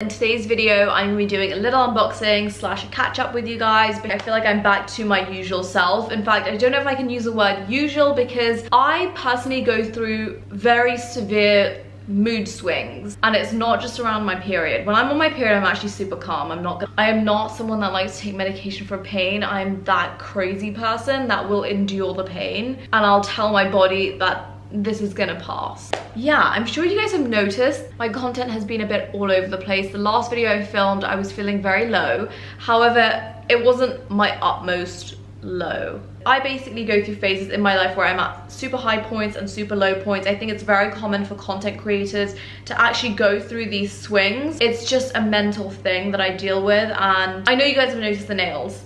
In today's video, I'm going to be doing a little unboxing slash a catch up with you guys. But I feel like I'm back to my usual self. In fact, I don't know if I can use the word usual because I personally go through very severe mood swings and it's not just around my period when i'm on my period i'm actually super calm i'm not i am not someone that likes to take medication for pain i'm that crazy person that will endure the pain and i'll tell my body that this is gonna pass. Yeah, I'm sure you guys have noticed my content has been a bit all over the place. The last video I filmed, I was feeling very low. However, it wasn't my utmost low. I basically go through phases in my life where I'm at super high points and super low points. I think it's very common for content creators to actually go through these swings. It's just a mental thing that I deal with and I know you guys have noticed the nails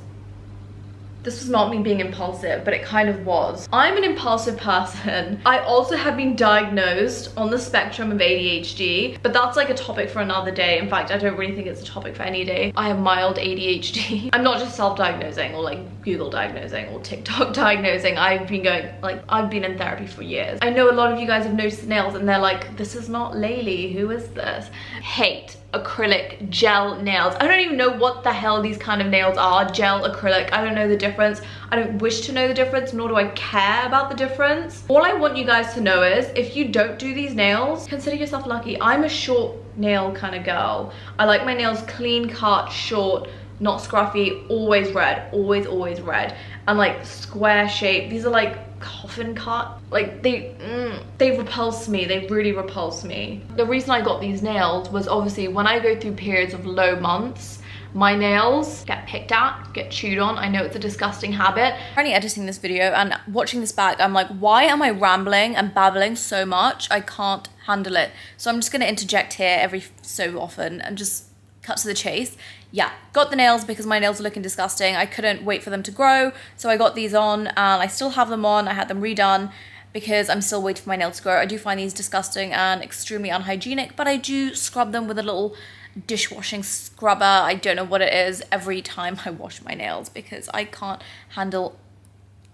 this was not me being impulsive, but it kind of was. I'm an impulsive person. I also have been diagnosed on the spectrum of ADHD, but that's like a topic for another day. In fact, I don't really think it's a topic for any day. I have mild ADHD. I'm not just self-diagnosing or like Google diagnosing or TikTok diagnosing. I've been going, like, I've been in therapy for years. I know a lot of you guys have noticed the nails and they're like, this is not Lailli, who is this? Hate acrylic gel nails. I don't even know what the hell these kind of nails are, gel, acrylic, I don't know the difference. I don't wish to know the difference, nor do I care about the difference. All I want you guys to know is, if you don't do these nails, consider yourself lucky. I'm a short nail kind of girl. I like my nails clean cut, short, not scruffy, always red, always, always red. And like square shape, these are like coffin cut. Like they, mm, they repulse me. They really repulse me. The reason I got these nails was obviously when I go through periods of low months, my nails get picked at, get chewed on. I know it's a disgusting habit. I'm currently editing this video and watching this back, I'm like, why am I rambling and babbling so much? I can't handle it. So I'm just gonna interject here every so often and just cut to the chase. Yeah, got the nails because my nails are looking disgusting. I couldn't wait for them to grow, so I got these on and I still have them on. I had them redone because I'm still waiting for my nails to grow. I do find these disgusting and extremely unhygienic, but I do scrub them with a little dishwashing scrubber. I don't know what it is every time I wash my nails because I can't handle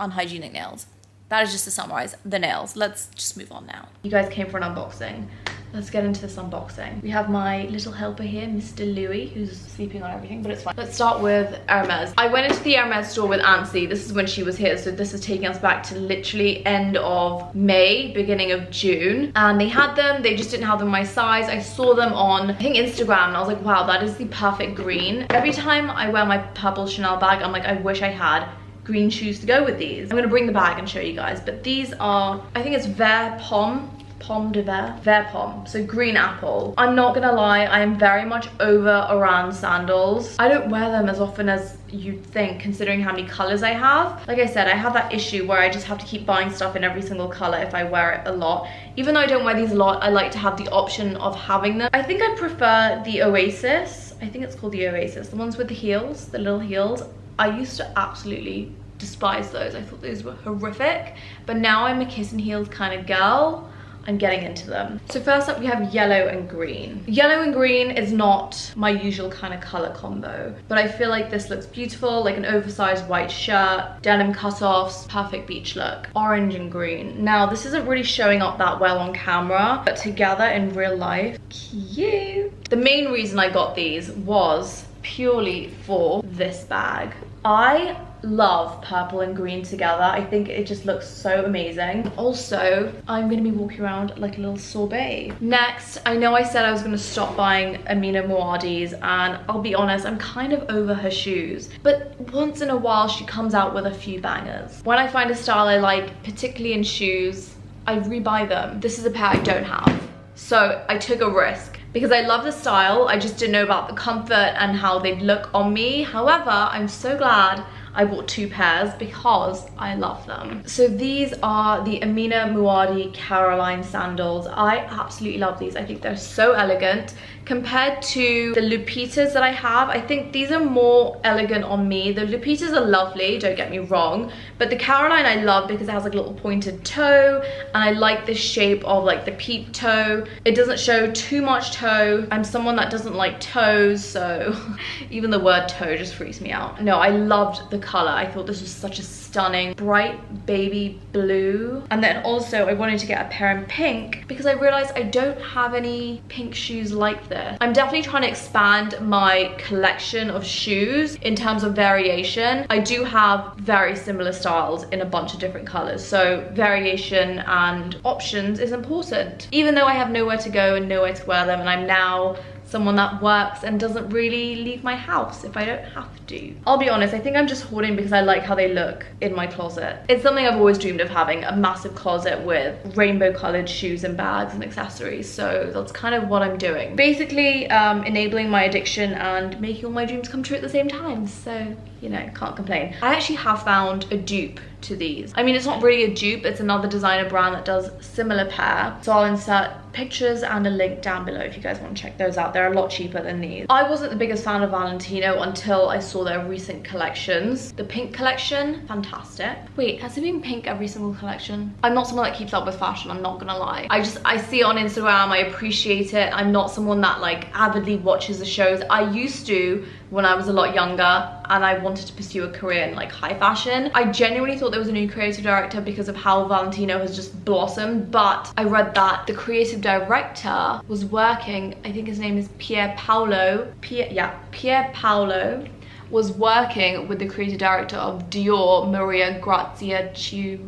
unhygienic nails. That is just to summarize the nails. Let's just move on now. You guys came for an unboxing let's get into this unboxing. We have my little helper here, Mr. Louis, who's sleeping on everything, but it's fine. Let's start with Hermes. I went into the Hermes store with Ansi. This is when she was here, so this is taking us back to literally end of May, beginning of June. And they had them, they just didn't have them my size. I saw them on, I think Instagram, and I was like, wow, that is the perfect green. Every time I wear my purple Chanel bag, I'm like, I wish I had green shoes to go with these. I'm gonna bring the bag and show you guys, but these are, I think it's Vert Pomme pomme de verre, vert pomme, so green apple. I'm not gonna lie, I am very much over Oran sandals. I don't wear them as often as you'd think considering how many colors I have. Like I said, I have that issue where I just have to keep buying stuff in every single color if I wear it a lot. Even though I don't wear these a lot, I like to have the option of having them. I think I prefer the Oasis. I think it's called the Oasis. The ones with the heels, the little heels. I used to absolutely despise those. I thought those were horrific. But now I'm a kitten heels kind of girl. I'm getting into them. So first up we have yellow and green. Yellow and green is not my usual kind of color combo, but I feel like this looks beautiful, like an oversized white shirt, denim cutoffs, perfect beach look. Orange and green. Now this isn't really showing up that well on camera, but together in real life, cute. The main reason I got these was purely for this bag. I love purple and green together. I think it just looks so amazing. Also, I'm gonna be walking around like a little sorbet. Next, I know I said I was gonna stop buying Amina Muaddi's and I'll be honest, I'm kind of over her shoes. But once in a while, she comes out with a few bangers. When I find a style I like, particularly in shoes, I rebuy them. This is a pair I don't have. So I took a risk because I love the style. I just didn't know about the comfort and how they'd look on me. However, I'm so glad I bought two pairs because I love them. So these are the Amina Muaddi Caroline sandals. I absolutely love these. I think they're so elegant compared to the Lupitas that I have. I think these are more elegant on me. The Lupitas are lovely, don't get me wrong, but the Caroline I love because it has like a little pointed toe and I like the shape of like the peep toe. It doesn't show too much toe. I'm someone that doesn't like toes, so even the word toe just freaks me out. No, I loved the color. I thought this was such a stunning bright baby blue. And then also I wanted to get a pair in pink because I realized I don't have any pink shoes like this this. I'm definitely trying to expand my collection of shoes in terms of variation. I do have very similar styles in a bunch of different colors. So variation and options is important. Even though I have nowhere to go and nowhere to wear them and I'm now someone that works and doesn't really leave my house if I don't have to. I'll be honest, I think I'm just hoarding because I like how they look in my closet. It's something I've always dreamed of having, a massive closet with rainbow colored shoes and bags and accessories. So that's kind of what I'm doing. Basically um, enabling my addiction and making all my dreams come true at the same time. So, you know, can't complain. I actually have found a dupe to these. I mean, it's not really a dupe, it's another designer brand that does similar pair. So I'll insert pictures and a link down below if you guys want to check those out. They're a lot cheaper than these. I wasn't the biggest fan of Valentino until I saw their recent collections. The pink collection, fantastic. Wait, has it been pink every single collection? I'm not someone that keeps up with fashion, I'm not gonna lie. I just, I see it on Instagram, I appreciate it. I'm not someone that like avidly watches the shows. I used to when I was a lot younger and I wanted to pursue a career in like high fashion. I genuinely thought there was a new creative director because of how Valentino has just blossomed, but I read that the creative director was working, I think his name is Pier Paolo, Pier, yeah, Pier Paolo was working with the creative director of Dior, Maria Grazia Chiu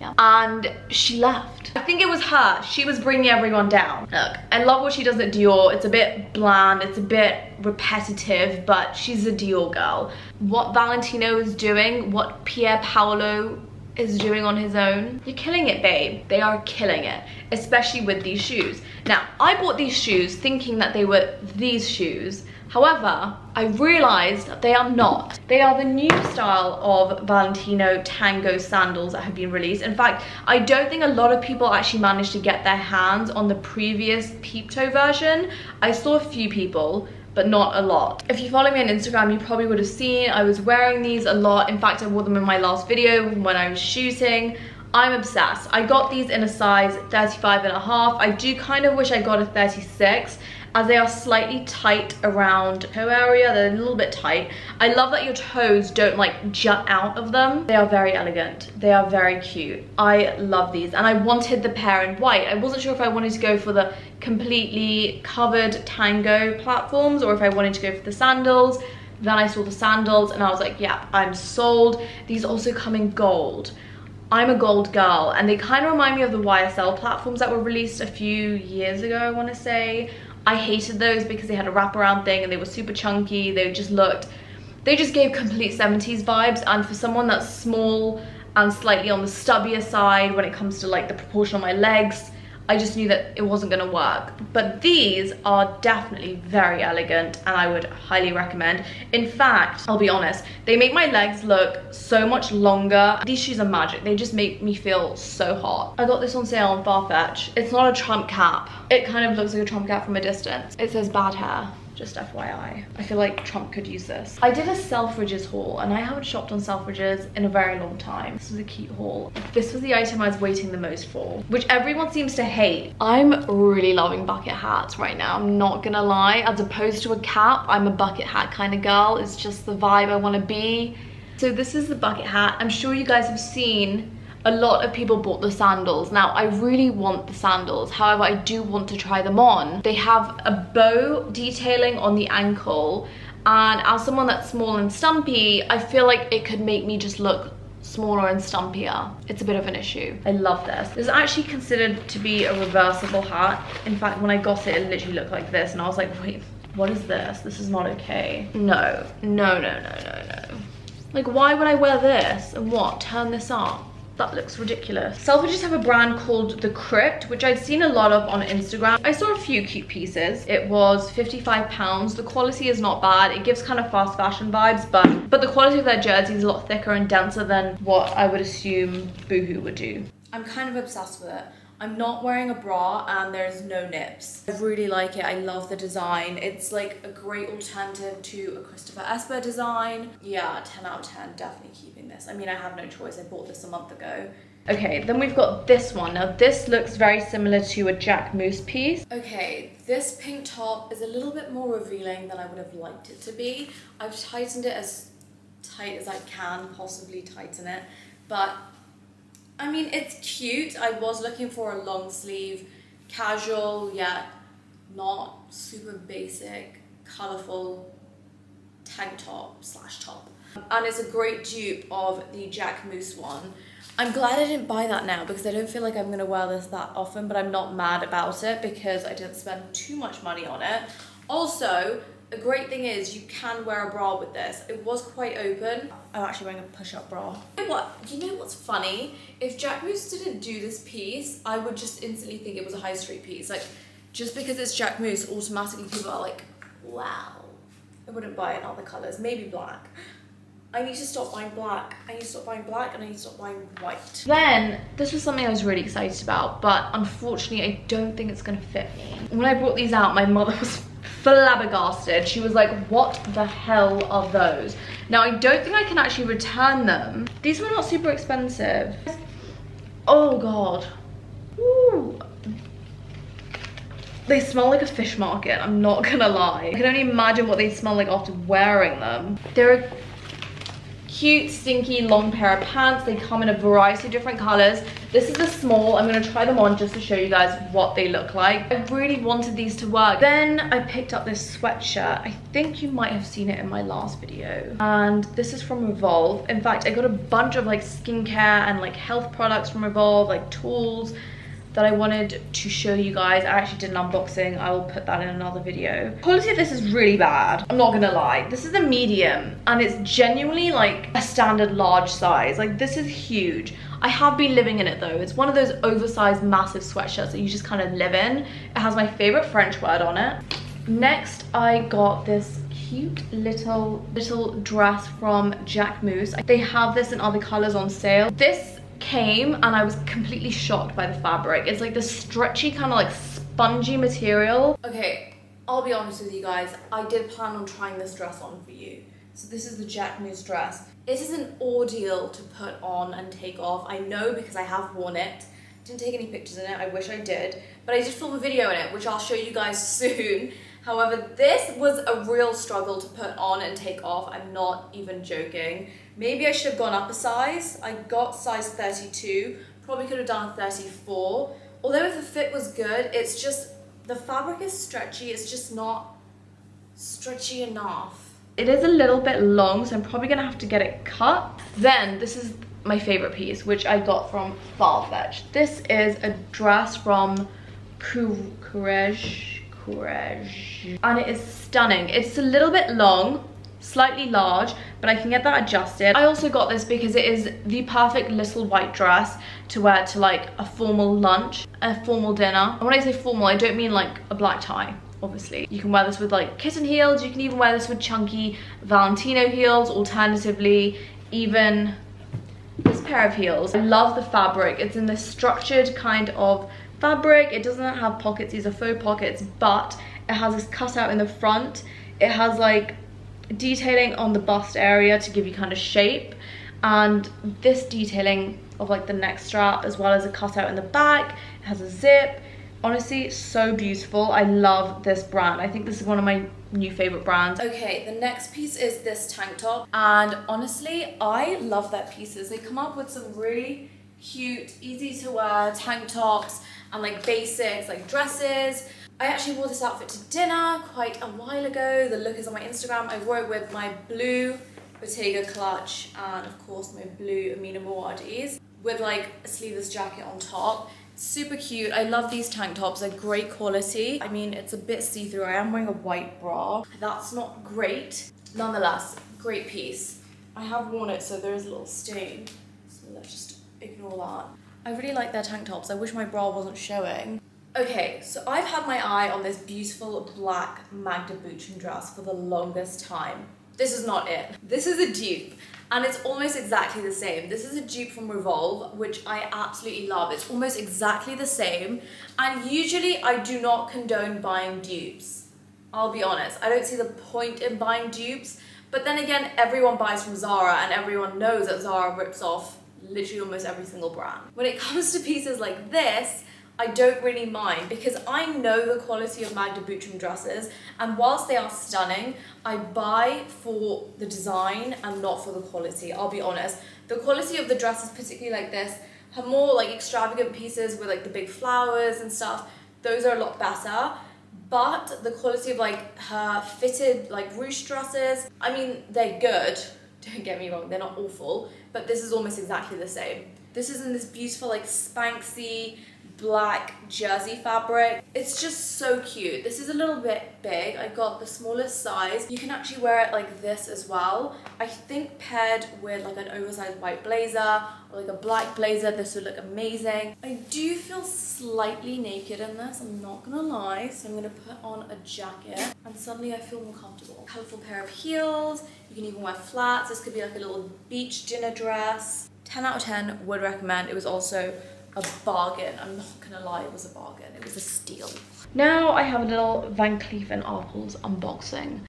yeah. And she left. I think it was her. She was bringing everyone down. Look, I love what she does at Dior. It's a bit bland, it's a bit repetitive, but she's a Dior girl. What Valentino is doing, what Pier Paolo is doing on his own. You're killing it, babe. They are killing it, especially with these shoes. Now, I bought these shoes thinking that they were these shoes, However, I realized they are not. They are the new style of Valentino Tango sandals that have been released. In fact, I don't think a lot of people actually managed to get their hands on the previous peep toe version. I saw a few people, but not a lot. If you follow me on Instagram, you probably would have seen I was wearing these a lot. In fact, I wore them in my last video when I was shooting. I'm obsessed. I got these in a size 35 and a half. I do kind of wish I got a 36 as they are slightly tight around toe area. They're a little bit tight. I love that your toes don't like jut out of them. They are very elegant. They are very cute. I love these and I wanted the pair in white. I wasn't sure if I wanted to go for the completely covered tango platforms or if I wanted to go for the sandals. Then I saw the sandals and I was like, yeah, I'm sold. These also come in gold. I'm a gold girl and they kind of remind me of the YSL platforms that were released a few years ago, I want to say. I hated those because they had a wraparound thing and they were super chunky. They just looked, they just gave complete 70s vibes. And for someone that's small and slightly on the stubbier side when it comes to like the proportion of my legs, I just knew that it wasn't gonna work. But these are definitely very elegant and I would highly recommend. In fact, I'll be honest, they make my legs look so much longer. These shoes are magic. They just make me feel so hot. I got this on sale on Farfetch. It's not a Trump cap. It kind of looks like a Trump cap from a distance. It says bad hair just FYI. I feel like Trump could use this. I did a Selfridges haul and I haven't shopped on Selfridges in a very long time. This was a cute haul. This was the item I was waiting the most for, which everyone seems to hate. I'm really loving bucket hats right now, I'm not gonna lie. As opposed to a cap, I'm a bucket hat kind of girl. It's just the vibe I wanna be. So this is the bucket hat. I'm sure you guys have seen a lot of people bought the sandals. Now, I really want the sandals. However, I do want to try them on. They have a bow detailing on the ankle. And as someone that's small and stumpy, I feel like it could make me just look smaller and stumpier. It's a bit of an issue. I love this. This is actually considered to be a reversible hat. In fact, when I got it, it literally looked like this. And I was like, wait, what is this? This is not okay. No, no, no, no, no, no. Like, why would I wear this? And what, turn this up? That looks ridiculous. Selfridges have a brand called The Crypt, which I'd seen a lot of on Instagram. I saw a few cute pieces. It was 55 pounds. The quality is not bad. It gives kind of fast fashion vibes, but, but the quality of their jersey is a lot thicker and denser than what I would assume Boohoo would do. I'm kind of obsessed with it. I'm not wearing a bra and there's no nips. I really like it. I love the design. It's like a great alternative to a Christopher Esber design. Yeah, 10 out of 10, definitely keeping this. I mean, I have no choice. I bought this a month ago. Okay, then we've got this one. Now this looks very similar to a Jacquemus piece. Okay, this pink top is a little bit more revealing than I would have liked it to be. I've tightened it as tight as I can possibly tighten it, but I mean, it's cute. I was looking for a long sleeve, casual, yet not super basic, colorful tank top slash top. And it's a great dupe of the Jacquemus one. I'm glad I didn't buy that now because I don't feel like I'm gonna wear this that often, but I'm not mad about it because I didn't spend too much money on it. Also, a great thing is you can wear a bra with this. It was quite open. I'm actually wearing a push-up bra. You know what? You know what's funny? If Jacquemus didn't do this piece, I would just instantly think it was a high street piece. Like, just because it's Jacquemus, automatically people are like, wow. I wouldn't buy it in other colours, maybe black. I need to stop buying black. I need to stop buying black and I need to stop buying white. Then, this was something I was really excited about, but unfortunately I don't think it's gonna fit me. When I brought these out, my mother was flabbergasted. She was like, what the hell are those? Now, I don't think I can actually return them. These were not super expensive. Oh God. Ooh. They smell like a fish market, I'm not gonna lie. I can only imagine what they smell like after wearing them. They're a cute, stinky, long pair of pants. They come in a variety of different colors. This is a small. I'm going to try them on just to show you guys what they look like. I really wanted these to work. Then I picked up this sweatshirt. I think you might have seen it in my last video. And this is from Revolve. In fact, I got a bunch of like skincare and like health products from Revolve, like tools that I wanted to show you guys. I actually did an unboxing. I will put that in another video. Quality of this is really bad. I'm not gonna lie. This is a medium and it's genuinely like a standard large size. Like this is huge. I have been living in it though. It's one of those oversized massive sweatshirts that you just kind of live in. It has my favorite French word on it. Next, I got this cute little little dress from Jacquemus. They have this in other colors on sale. This came and I was completely shocked by the fabric. It's like this stretchy kind of like spongy material. Okay, I'll be honest with you guys. I did plan on trying this dress on for you. So this is the Jacquemus dress. It is an ordeal to put on and take off. I know because I have worn it. Didn't take any pictures in it, I wish I did. But I did film a video in it, which I'll show you guys soon. However, this was a real struggle to put on and take off. I'm not even joking. Maybe I should have gone up a size. I got size 32. Probably could have done 34. Although if the fit was good, it's just, the fabric is stretchy. It's just not stretchy enough. It is a little bit long, so I'm probably gonna have to get it cut. Then, this is my favorite piece, which I got from Farfetch. This is a dress from Courrèges Courage. And it is stunning. It's a little bit long, slightly large, but I can get that adjusted. I also got this because it is the perfect little white dress to wear to like a formal lunch, a formal dinner. And when I say formal, I don't mean like a black tie obviously. You can wear this with like kitten heels, you can even wear this with chunky Valentino heels, alternatively even this pair of heels. I love the fabric. It's in this structured kind of fabric. It doesn't have pockets, these are faux pockets, but it has this cutout in the front. It has like detailing on the bust area to give you kind of shape. And this detailing of like the neck strap as well as a cutout in the back. It has a zip. Honestly, so beautiful. I love this brand. I think this is one of my new favorite brands. Okay, the next piece is this tank top. And honestly, I love their pieces. They come up with some really cute, easy to wear tank tops and like basics like dresses. I actually wore this outfit to dinner quite a while ago. The look is on my Instagram. I wore it with my blue Bottega clutch and of course my blue Amina Muaddis with like a sleeveless jacket on top. Super cute. I love these tank tops. They're great quality. I mean, it's a bit see-through. I am wearing a white bra. That's not great. Nonetheless, great piece. I have worn it, so there is a little stain. So let's just ignore that. I really like their tank tops. I wish my bra wasn't showing. Okay, so I've had my eye on this beautiful black Magda Butrym dress for the longest time. This is not it. This is a dupe and it's almost exactly the same. This is a dupe from Revolve, which I absolutely love. It's almost exactly the same. And usually I do not condone buying dupes. I'll be honest, I don't see the point in buying dupes. But then again, everyone buys from Zara and everyone knows that Zara rips off literally almost every single brand. When it comes to pieces like this, I don't really mind because I know the quality of Magda Butrym dresses and whilst they are stunning, I buy for the design and not for the quality, I'll be honest. The quality of the dresses, particularly like this, her more like extravagant pieces with like the big flowers and stuff, those are a lot better. but the quality of like her fitted like ruche dresses, I mean, they're good. Don't get me wrong, they're not awful, but this is almost exactly the same. This is in this beautiful like Spanxy black jersey fabric. It's just so cute. This is a little bit big. I got the smallest size. You can actually wear it like this as well. I think paired with like an oversized white blazer or like a black blazer, this would look amazing. I do feel slightly naked in this, I'm not gonna lie. So I'm gonna put on a jacket and suddenly I feel more comfortable. Colorful pair of heels. You can even wear flats. This could be like a little beach dinner dress. 10 out of 10 would recommend. It was also a bargain. I'm not gonna lie, it was a bargain. It was a steal. Now I have a little Van Cleef & Arpels unboxing.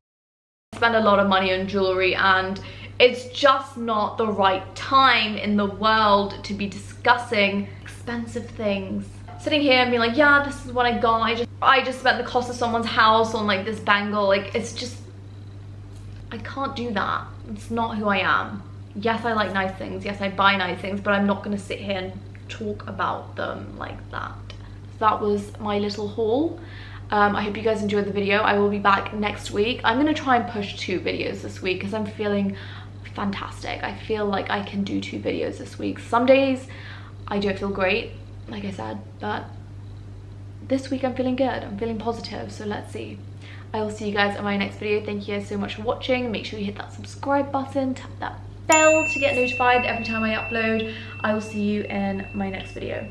I spend a lot of money on jewelry and it's just not the right time in the world to be discussing expensive things. Sitting here and being like, yeah, this is what I got. I just, I just spent the cost of someone's house on like this bangle. Like it's just, I can't do that. It's not who I am. Yes, I like nice things. Yes, I buy nice things, but I'm not gonna sit here and talk about them like that. that was my little haul. Um, I hope you guys enjoyed the video. I will be back next week. I'm going to try and push two videos this week because I'm feeling fantastic. I feel like I can do two videos this week. Some days I don't feel great, like I said, but this week I'm feeling good. I'm feeling positive, so let's see. I will see you guys in my next video. Thank you guys so much for watching. Make sure you hit that subscribe button, tap that bell to get notified every time I upload. I will see you in my next video.